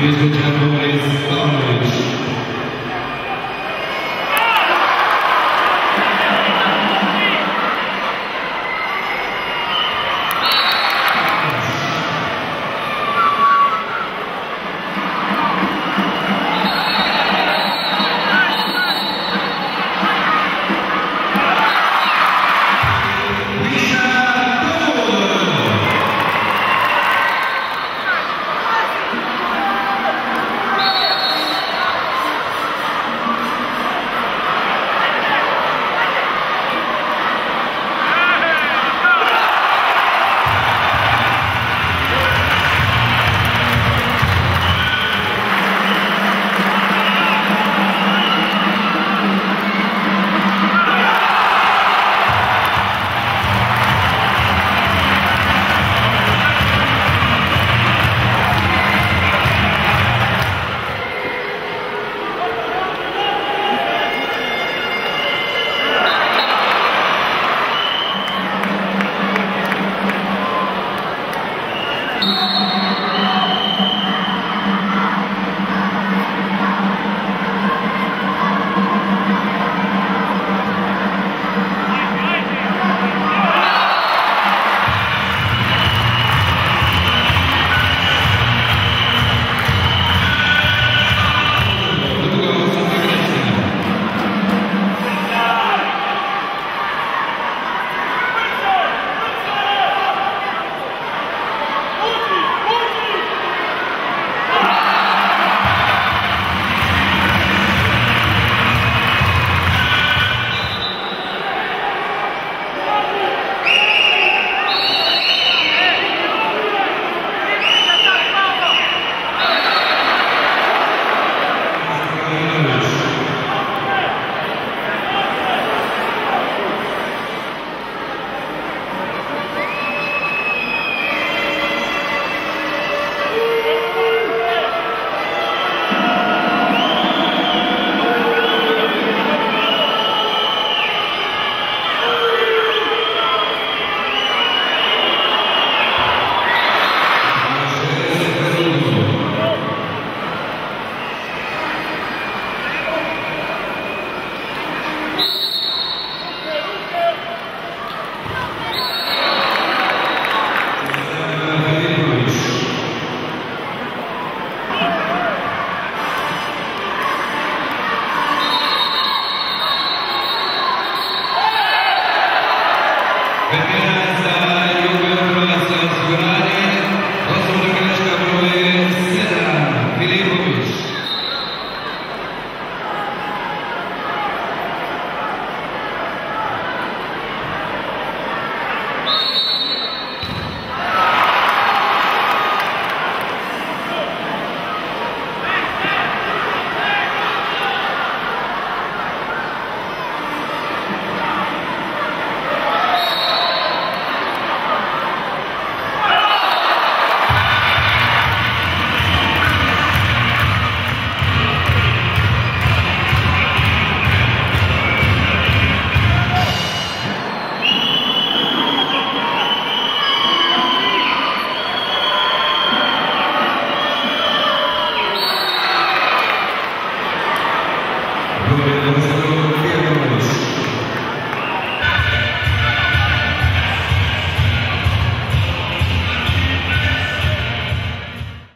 Mr. Jacko S. Donovich.